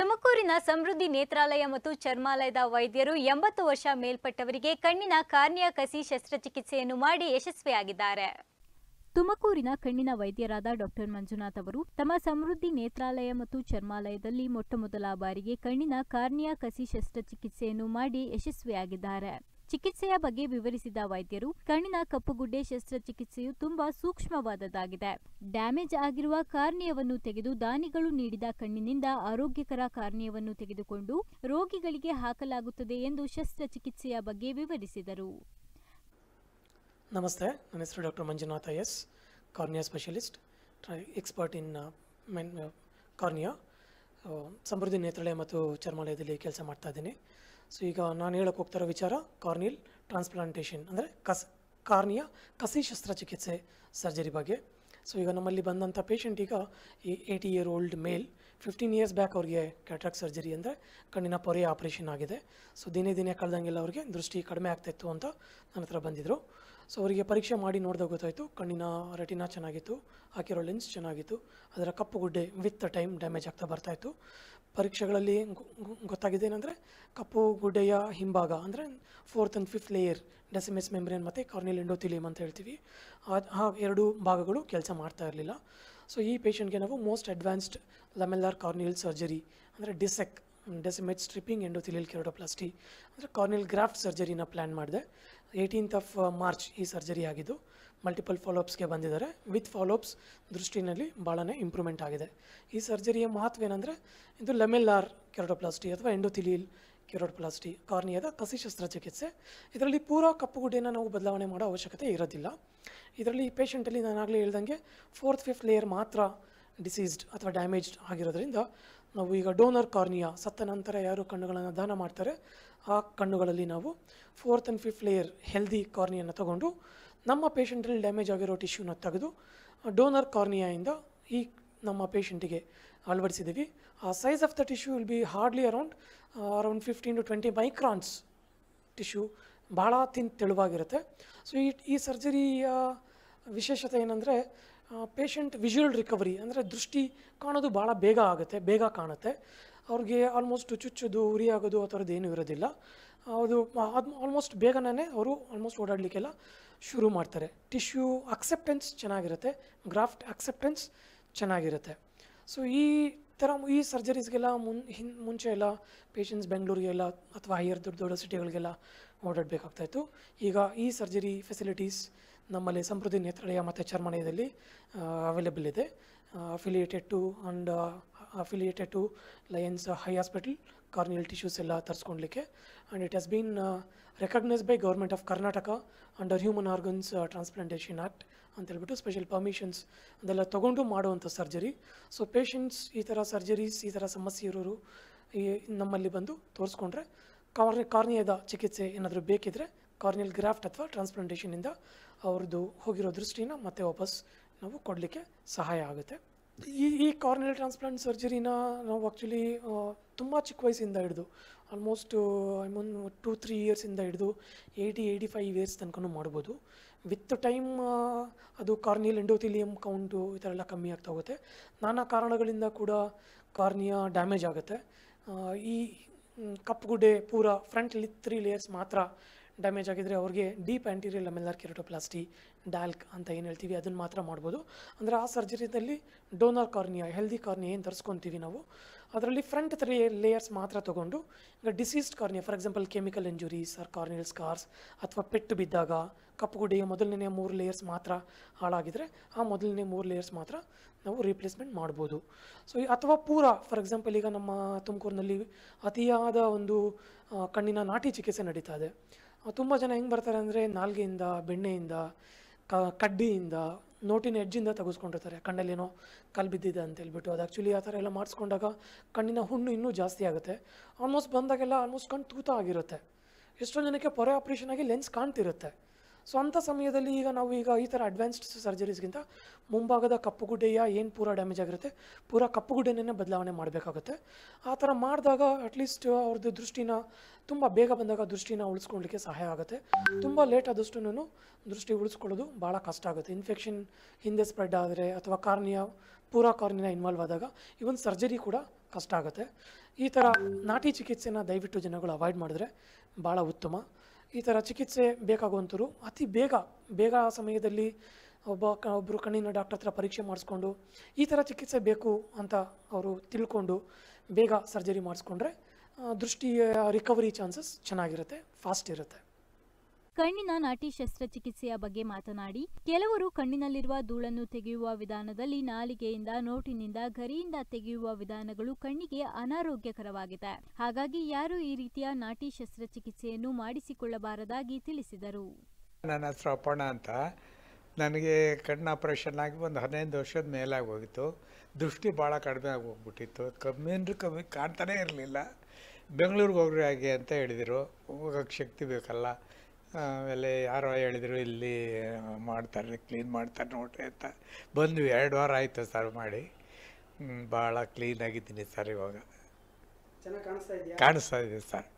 ತುಮಕೂರಿನ ಸಮೃದ್ಧಿ ನೇತ್ರಾಲಯ ಮತ್ತು ಚರ್ಮಾಲಯದ ವೈದ್ಯರು ಎಂಬತ್ತು ವರ್ಷ ಮೇಲ್ಪಟ್ಟವರಿಗೆ ಕಣ್ಣಿನ ಕಾರ್ನಿಯ ಕಸಿ ಶಸ್ತ್ರಚಿಕಿತ್ಸೆಯನ್ನು ಮಾಡಿ ಯಶಸ್ವಿಯಾಗಿದ್ದಾರೆ. ತುಮಕೂರಿನ ಕಣ್ಣಿನ ವೈದ್ಯರಾದ ಡಾಕ್ಟರ್ ಮಂಜುನಾಥ್ ಅವರು ತಮ್ಮ ಸಮೃದ್ಧಿ ನೇತ್ರಾಲಯ ಮತ್ತು ಚರ್ಮಾಲಯದಲ್ಲಿ ಮೊಟ್ಟಮೊದಲ ಬಾರಿಗೆ ಕಣ್ಣಿನ ಕಾರ್ನಿಯ ಕಸಿ ಶಸ್ತ್ರಚಿಕಿತ್ಸೆಯನ್ನು ಮಾಡಿ ಯಶಸ್ವಿಯಾಗಿದ್ದಾರೆ. ಚಿಕಿತ್ಸೆಯ ಬಗ್ಗೆ ವಿವರಿಸಿದ ವೈದ್ಯರು, ಕಣ್ಣಿನ ಕಪ್ಪುಗುಡ್ಡೆ ಶಸ್ತ್ರಚಿಕಿತ್ಸೆಯು ತುಂಬಾ ಸೂಕ್ಷ್ಮವಾದದ್ದಾಗಿದೆ. ಡ್ಯಾಮೇಜ್ ಆಗಿರುವ ಕಾರ್ನಿಯವನ್ನು ತೆಗೆದು ದಾನಿಗಳು ನೀಡಿದ ಕಣ್ಣಿನಿಂದ ಆರೋಗ್ಯಕರ ಕಾರ್ನಿಯವನ್ನು ತೆಗೆದುಕೊಂಡು ರೋಗಿಗಳಿಗೆ ಹಾಕಲಾಗುತ್ತದೆ ಎಂದು ಶಸ್ತ್ರಚಿಕಿತ್ಸೆಯ ಬಗ್ಗೆ ವಿವರಿಸಿದರು. ನಮಸ್ತೆ, ನನ್ನ ಹೆಸರು doctor Manjunath S, cornea specialist, expert in cornea Samruddhi Netralaya ಮತ್ತು ಚರ್ಮಾಲಯದಲ್ಲಿ ಕೆಲಸ ಮಾಡ್ತಾ ಇದ್ದೀನಿ. ಸೊ ಈಗ ನಾನು ಹೇಳಕ್ಕೆ ಹೋಗ್ತಿರೋ ವಿಚಾರ, ಕಾರ್ನಿಯಲ್ ಟ್ರಾನ್ಸ್ಪ್ಲಾಂಟೇಷನ್, ಅಂದರೆ ಕಸ್, ಕಾರ್ನಿಯ ಕಸಿ ಶಸ್ತ್ರಚಿಕಿತ್ಸೆ ಸರ್ಜರಿ ಬಗ್ಗೆ. ಸೊ ಈಗ ನಮ್ಮಲ್ಲಿ ಬಂದಂಥ ಪೇಷಂಟ್ ಈಗ ಈ eighty year old male fifteen years back ಅವ್ರಿಗೆ ಕ್ಯಾಟ್ರಾಕ್ ಸರ್ಜರಿ ಅಂದರೆ ಕಣ್ಣಿನ ಪೊರೆ ಆಪ್ರೇಷನ್ ಆಗಿದೆ. ಸೊ ದಿನೇ ದಿನೇ ಕಳೆದಂಗೆಲ್ಲ ಅವ್ರಿಗೆ ದೃಷ್ಟಿ ಕಡಿಮೆ ಆಗ್ತಾಯಿತ್ತು ಅಂತ ನನ್ನ ಹತ್ರ ಬಂದಿದ್ದರು ಸೊ ಅವರಿಗೆ ಪರೀಕ್ಷೆ ಮಾಡಿ ನೋಡಿದಾಗ ಗೊತ್ತಾಯಿತು, ಕಣ್ಣಿನ ರೆಟಿನಾ ಚೆನ್ನಾಗಿತ್ತು, ಹಾಕಿರೋ ಲೆನ್ಸ್ ಚೆನ್ನಾಗಿತ್ತು, ಅದರ ಕಪ್ಪು ಗುಡ್ಡೆ ವಿತ್ ಟೈಮ್ ಡ್ಯಾಮೇಜ್ ಆಗ್ತಾ ಬರ್ತಾಯಿತ್ತು ಪರೀಕ್ಷೆಗಳಲ್ಲಿ ಗೊತ್ತಾಗಿದೆ ಏನಂದರೆ ಕಪ್ಪು ಗುಡ್ಡೆಯ ಹಿಂಭಾಗ, ಅಂದರೆ fourth and fifth layer Descemet's membrane ಮತ್ತು ಕಾರ್ನಿಯಲ್ ಎಂಡೋಥಿಲಿಯಮ್ ಅಂತ ಹೇಳ್ತೀವಿ. ಆ ಎರಡು ಭಾಗಗಳು ಕೆಲಸ ಮಾಡ್ತಾ ಇರಲಿಲ್ಲ. ಸೊ ಈ ಪೇಷಂಟ್ಗೆ ನಾವು most advanced lamellar corneal surgery ಅಂದರೆ DSEK Descemet stripping endothelial keratoplasty ಅಂದರೆ ಕಾರ್ನಿಯಲ್ ಗ್ರಾಫ್ಟ್ ಸರ್ಜರಿನ ಪ್ಲ್ಯಾನ್ ಮಾಡಿದೆ. ಏಯ್ಟೀನ್ತ್ ಆಫ್ ಮಾರ್ಚ್ ಈ ಸರ್ಜರಿ ಆಗಿದ್ದು. ಮಲ್ಟಿಪಲ್ ಫಾಲೋಅಪ್ಸ್ಗೆ ಬಂದಿದ್ದಾರೆ. ವಿತ್ ಫಾಲೋಅಪ್ಸ್ ದೃಷ್ಟಿನಲ್ಲಿ ಭಾಳನೇ ಇಂಪ್ರೂವ್ಮೆಂಟ್ ಆಗಿದೆ. ಈ ಸರ್ಜರಿಯ ಮಹತ್ವ ಏನಂದರೆ, ಇದು ಲೆಮೆಲ್ಲಾರ್ ಕೆರೋಟೋಪ್ಲಾಸ್ಟಿ ಅಥವಾ ಎಂಡೋಥಿಲಿಯಲ್ ಕೆರೋಟೋಪ್ಲಾಸ್ಟಿ ಕಾರ್ನಿಯಾದ ಕಸಿ ಶಸ್ತ್ರಚಿಕಿತ್ಸೆ. ಇದರಲ್ಲಿ ಪೂರಾ ಕಪ್ಪುಗುಡ್ಡೆನ ನಾವು ಬದಲಾವಣೆ ಮಾಡೋ ಅವಶ್ಯಕತೆ ಇರೋದಿಲ್ಲ. ಇದರಲ್ಲಿ ಈ ಪೇಷಂಟಲ್ಲಿ ನಾನು ಆಗಲೇ ಹೇಳ್ದಂಗೆ ಫೋರ್ತ್ ಫಿಫ್ತ್ ಲೇಯರ್ ಮಾತ್ರ ಡಿಸೀಸ್ಡ್ ಅಥವಾ ಡ್ಯಾಮೇಜ್ಡ್ ಆಗಿರೋದ್ರಿಂದ, ನಾವು ಈಗ ಡೋನರ್ ಕಾರ್ನಿಯಾ ಸತ್ತ ನಂತರ ಯಾರು ಕಣ್ಣುಗಳನ್ನು ದಾನ ಮಾಡ್ತಾರೆ, ಆ ಕಣ್ಣುಗಳಲ್ಲಿ ನಾವು fourth and fifth layer healthy ಕಾರ್ನಿಯನ್ನು ತಗೊಂಡು ನಮ್ಮ ಪೇಷಂಟಲ್ಲಿ ಡ್ಯಾಮೇಜ್ ಆಗಿರೋ ಟಿಶ್ಯೂನ ತೆಗೆದು ಡೋನರ್ ಕಾರ್ನಿಯಾಯಿಂದ ಈ ನಮ್ಮ ಪೇಷಂಟಿಗೆ ಅಳವಡಿಸಿದ್ದೀವಿ. ಆ size of the tissue will be hardly around around fifteen to twenty microns tissue ಭಾಳ ತಿನ್, ತೆಳುವಾಗಿರುತ್ತೆ. ಸೊ ಈ ಈ ಸರ್ಜರಿಯ ವಿಶೇಷತೆ ಏನಂದರೆ ಪೇಷಂಟ್ ವಿಜುವಲ್ ರಿಕವರಿ ಅಂದರೆ ದೃಷ್ಟಿ ಕಾಣೋದು ಭಾಳ ಬೇಗ ಆಗುತ್ತೆ, ಬೇಗ ಕಾಣುತ್ತೆ. ಅವ್ರಿಗೆ ಆಲ್ಮೋಸ್ಟ್ ಚುಚ್ಚೋದು ಉರಿ ಆಗೋದು ಆ ಥರದ್ದು ಏನೂ ಇರೋದಿಲ್ಲ. ಅದು ಆಲ್ಮೋಸ್ಟ್ ಬೇಗನೇ ಅವರು ಆಲ್ಮೋಸ್ಟ್ ಓಡಾಡಲಿಕ್ಕೆಲ್ಲ ಶುರು ಮಾಡ್ತಾರೆ. ಟಿಶ್ಯೂ ಅಕ್ಸೆಪ್ಟೆನ್ಸ್ ಚೆನ್ನಾಗಿರುತ್ತೆ. ಗ್ರಾಫ್ಟ್ ಅಕ್ಸೆಪ್ಟೆನ್ಸ್ ಚೆನ್ನಾಗಿರುತ್ತೆ. ಸೊ ಈ ಥರ ಈ ಸರ್ಜರೀಸ್ಗೆಲ್ಲ ಮುನ್, ಹಿನ್, ಮುಂಚೆ ಎಲ್ಲ ಪೇಷಂಟ್ಸ್ ಬೆಂಗಳೂರಿಗೆಲ್ಲ ಅಥವಾ ಹೈಯರ್ ದೊಡ್ಡ ದೊಡ್ಡ ಸಿಟಿಗಳಿಗೆಲ್ಲ ಓಡಾಡಬೇಕಾಗ್ತಾಯಿತ್ತು ಈಗ ಈ ಸರ್ಜರಿ ಫೆಸಿಲಿಟೀಸ್ ನಮ್ಮಲ್ಲಿ ಸಮೃದ್ಧಿ ನೇತ್ರಾಲಯ ಮತ್ತು ಚರ್ಮಣೆಯಲ್ಲಿ ಅವೈಲೇಬಲ್ ಇದೆ. Affiliated to and affiliated to Lions eye hospital corneal tissues ಎಲ್ಲ ತರಿಸ್ಕೊಳ್ಲಿಕ್ಕೆ and it has been recognise by government of Karnataka under human organs transplantation act ಅಂತ ಹೇಳ್ಬಿಟ್ಟು ಸ್ಪೆಷಲ್ ಪರ್ಮಿಷನ್ಸ್ ಅದೆಲ್ಲ ತೊಗೊಂಡು ಮಾಡುವಂಥ ಸರ್ಜರಿ ಸೊ ಪೇಷಂಟ್ಸ್ ಈ ಥರ ಸರ್ಜರೀಸ್ ಈ ಥರ ಸಮಸ್ಯೆ ಇರೋರು ಈ ನಮ್ಮಲ್ಲಿ ಬಂದು ತೋರಿಸ್ಕೊಂಡ್ರೆ ಕಾರ್ನಿ, ಕಾರ್ನಿಯದ ಚಿಕಿತ್ಸೆ ಏನಾದರೂ ಬೇಕಿದ್ರೆ ಕಾರ್ನಿಯಲ್ ಗ್ರಾಫ್ಟ್ ಅಥವಾ ಟ್ರಾನ್ಸ್ಪ್ಲಾಂಟೇಷನಿಂದ ಅವ್ರದ್ದು ಹೋಗಿರೋ ದೃಷ್ಟಿನ ಮತ್ತೆ ವಾಪಸ್ ನಾವು ಕೊಡಲಿಕ್ಕೆ ಸಹಾಯ ಆಗುತ್ತೆ. ಈ ಈ ಕಾರ್ನಿಯಲ್ ಟ್ರಾನ್ಸ್ಪ್ಲಾಂಟ್ ಸರ್ಜರಿನ ನಾವು ಆ್ಯಕ್ಚುಲಿ ತುಂಬ ಚಿಕ್ಕ ವಯಸ್ಸಿಂದ ಹಿಡಿದು almost I mean two three ಇಯರ್ಸಿಂದ ಹಿಡಿದು ಏಯ್ಟಿ ಏಯ್ಟಿ ಫೈವ್ ಇಯರ್ಸ್ ತನಕನೂ ಮಾಡ್ಬೋದು. ವಿತ್ ಟೈಮ್ ಅದು ಕಾರ್ನಿಯಲ್ ಎಂಡೋಥಿಲಿಯಂ ಕೌಂಟು ಈ ಥರ ಎಲ್ಲ ಕಮ್ಮಿ ಆಗ್ತಾ ಹೋಗುತ್ತೆ. ನಾನಾ ಕಾರಣಗಳಿಂದ ಕೂಡ ಕಾರ್ನಿಯಾ ಡ್ಯಾಮೇಜ್ ಆಗುತ್ತೆ. ಈ ಕಪ್ ಕಪ್ಪುಗುಡ್ಡೆ ಪೂರ ಫ್ರಂಟಲ್ಲಿ ತ್ರೀ ಲೇಯರ್ಸ್ ಮಾತ್ರ ಡ್ಯಾಮೇಜ್ ಆಗಿದ್ರೆ ಅವ್ರಿಗೆ ಡೀಪ್ ಆ್ಯಂಟೀರಿಯಲ್ ಲೆಮೆಲ್ಲಾರ್ ಕೆರೋಟೋಪ್ಲಾಸ್ಟಿ ಡಾಲ್ಕ್ ಅಂತ ಏನು ಹೇಳ್ತೀವಿ, ಅದನ್ನು ಮಾತ್ರ ಮಾಡ್ಬೋದು. ಅಂದರೆ ಆ ಸರ್ಜರಿದಲ್ಲಿ ಡೋನರ್ ಕಾರ್ನಿಯಾ ಹೆಲ್ದಿ ಕಾರ್ನಿಯಾ ಏನು ತರಿಸ್ಕೊತೀವಿ ನಾವು, ಅದರಲ್ಲಿ ಫ್ರಂಟ್ ತ್ರೀ ಲೇಯರ್ಸ್ ಮಾತ್ರ ತೊಗೊಂಡು, ಈಗ diseased cornea for example chemical injuries or corneal scars ಅಥವಾ ಪೆಟ್ಟು ಬಿದ್ದಾಗ ಕಪ್ಪುಗುಡಿಯ ಮೊದಲನೇ ಮೂರು ಲೇಯರ್ಸ್ ಮಾತ್ರ ಹಾಳಾಗಿದ್ರೆ, ಆ ಮೊದಲನೇ ಮೂರು ಲೇಯರ್ಸ್ ಮಾತ್ರ ನಾವು ರೀಪ್ಲೇಸ್ಮೆಂಟ್ ಮಾಡ್ಬೋದು. ಸೊ ಅಥವಾ ಪೂರ ಫಾರ್ ಎಕ್ಸಾಂಪಲ್ ಈಗ ನಮ್ಮ ತುಮಕೂರಿನಲ್ಲಿ ಅತಿಯಾದ ಒಂದು ಕಣ್ಣಿನ ನಾಟಿ ಚಿಕಿತ್ಸೆ ನಡೀತಾ ಇದೆ. ತುಂಬ ಜನ ಹೆಂಗೆ ಬರ್ತಾರೆ ಅಂದರೆ ನಾಲ್ಗೆಯಿಂದ, ಬೆಣ್ಣೆಯಿಂದ, ಕ, ಕಡ್ಡಿಯಿಂದ, ನೋಟಿನ ಎಡ್ಜಿಂದ ತೆಗೆಸ್ಕೊಂಡಿರ್ತಾರೆ. ಕಣ್ಣಲ್ಲೇನೋ ಕಲ್ಲು ಬಿದ್ದಿದೆ ಅಂತ ಹೇಳ್ಬಿಟ್ಟು. ಅದು ಆ್ಯಕ್ಚುಲಿ ಆ ಥರ ಎಲ್ಲ ಮಾಡಿಸ್ಕೊಂಡಾಗ ಕಣ್ಣಿನ ಹುಣ್ಣು ಇನ್ನೂ ಜಾಸ್ತಿ ಆಗುತ್ತೆ. ಆಲ್ಮೋಸ್ಟ್ ಬಂದಾಗೆಲ್ಲ ಆಲ್ಮೋಸ್ಟ್ ಕಣ್ಣು ತೂತ ಆಗಿರುತ್ತೆ. ಎಷ್ಟೊಂದು ಜನಕ್ಕೆ ಪೊರೆ ಆಪ್ರೇಷನ್ ಆಗಿ ಲೆನ್ಸ್ ಕಾಣ್ತಿರುತ್ತೆ. ಸೊ ಸಮಯದಲ್ಲಿ ಈಗ ನಾವು ಈಗ ಈ ಥರ ಅಡ್ವಾನ್ಸ್ಡ್ ಸರ್ಜರೀಸ್ಗಿಂತ ಮುಂಭಾಗದ ಕಪ್ಪುಗುಡ್ಡೆಯ ಏನು ಪೂರ ಡ್ಯಾಮೇಜ್ ಆಗಿರುತ್ತೆ, ಪೂರ ಕಪ್ಪುಗುಡ್ಡೆನೇ ಬದಲಾವಣೆ ಮಾಡಬೇಕಾಗುತ್ತೆ. ಆ ಥರ ಮಾಡಿದಾಗ ಅಟ್ಲೀಸ್ಟ್ ಅವ್ರದ್ದು ದೃಷ್ಟಿನ ತುಂಬ ಬೇಗ ಬಂದಾಗ ದೃಷ್ಟಿನ ಉಳಿಸ್ಕೊಳ್ಳಿಕ್ಕೆ ಸಹಾಯ ಆಗುತ್ತೆ. ತುಂಬ ಲೇಟ್ ಆದಷ್ಟು ದೃಷ್ಟಿ ಉಳಿಸ್ಕೊಳ್ಳೋದು ಭಾಳ ಕಷ್ಟ ಆಗುತ್ತೆ. ಇನ್ಫೆಕ್ಷನ್ ಹಿಂದೆ ಸ್ಪ್ರೆಡ್ ಆದರೆ ಅಥವಾ ಕಾರ್ನಿಯ, ಪೂರ ಕಾರ್ನಿನ ಇನ್ವಾಲ್ವ್ ಆದಾಗ ಇವನ್ ಸರ್ಜರಿ ಕೂಡ ಕಷ್ಟ ಆಗುತ್ತೆ. ಈ ಥರ ನಾಟಿ ಚಿಕಿತ್ಸೆನ ದಯವಿಟ್ಟು ಜನಗಳು ಅವಾಯ್ಡ್ ಮಾಡಿದ್ರೆ ಭಾಳ ಉತ್ತಮ. ಈ ಥರ ಚಿಕಿತ್ಸೆ ಬೇಕಾಗುವಂಥವ್ರು ಅತಿ ಬೇಗ ಬೇಗ ಸಮಯದಲ್ಲಿ ಒಬ್ಬ ಕ ಒಬ್ಬರು ಕಣ್ಣಿನ ಡಾಕ್ಟರ್ ಹತ್ರ ಪರೀಕ್ಷೆ ಮಾಡಿಸ್ಕೊಂಡು ಈ ಥರ ಚಿಕಿತ್ಸೆ ಬೇಕು ಅಂತ ಅವರು ತಿಳ್ಕೊಂಡು ಬೇಗ ಸರ್ಜರಿ ಮಾಡಿಸ್ಕೊಂಡ್ರೆ ದೃಷ್ಟಿಯ ರಿಕವರಿ ಚಾನ್ಸಸ್ ಚೆನ್ನಾಗಿರುತ್ತೆ ಫಾಸ್ಟ್ ಇರುತ್ತೆ. ಕಣ್ಣಿನ ನಾಟಿ ಶಸ್ತ್ರಚಿಕಿತ್ಸೆಯ ಬಗ್ಗೆ ಮಾತನಾಡಿ, ಕೆಲವರು ಕಣ್ಣಿನಲ್ಲಿರುವ ಧೂಳನ್ನು ತೆಗೆಯುವ ವಿಧಾನದಲ್ಲಿ ನಾಲಿಗೆಯಿಂದ ನೋಟಿನಿಂದ ಗರಿಯಿಂದ ತೆಗೆಯುವ ವಿಧಾನಗಳು ಕಣ್ಣಿಗೆ ಅನಾರೋಗ್ಯಕರವಾಗಿದೆ. ಹಾಗಾಗಿ ಯಾರು ಈ ರೀತಿಯ ನಾಟಿ ಶಸ್ತ್ರಚಿಕಿತ್ಸೆಯನ್ನು ಮಾಡಿಸಿಕೊಳ್ಳಬಾರದಾಗಿ ತಿಳಿಸಿದರು. ನನ್ನ ಹತ್ರ ಅಪ್ಪಣ ಅಂತ. ನನಗೆ ಕಣ್ಣು ಆಪರೇಷನ್ ಆಗಿ ಒಂದು ಹದಿನೈದು ವರ್ಷದ ಮೇಲಾಗಿ ಹೋಗಿತ್ತು. ದೃಷ್ಟಿ ಭಾಳ ಕಡಿಮೆ ಆಗೋಗ್ಬಿಟ್ಟಿತ್ತು ಕಮ್ಮಿ ಅಂದ್ರೆ ಕಮ್ಮಿ ಕಾಣ್ತಾನೇ ಇರಲಿಲ್ಲ. ಬೆಂಗಳೂರಿಗೆ ಹೋಗ್ರಿ ಹಾಗೆ ಅಂತ ಹೇಳಿದರು. ಹೋಗೋಕ್ಕೆ ಶಕ್ತಿ ಬೇಕಲ್ಲ. ಆಮೇಲೆ ಯಾರೋ ಹೇಳಿದರು ಇಲ್ಲಿ ಮಾಡ್ತಾರೆ ಕ್ಲೀನ್ ಮಾಡ್ತಾರೆ ನೋಡ್ರಿ ಅಂತ. ಬಂದ್ವಿ ಎರಡು ವಾರ ಆಯಿತು ಸರ್ ಮಾಡಿ. ಭಾಳ ಕ್ಲೀನಾಗಿದ್ದೀನಿ ಸರ್ ಇವಾಗ. ಕಾಣಿಸ್ತಾ ಇದೆ ಸರ್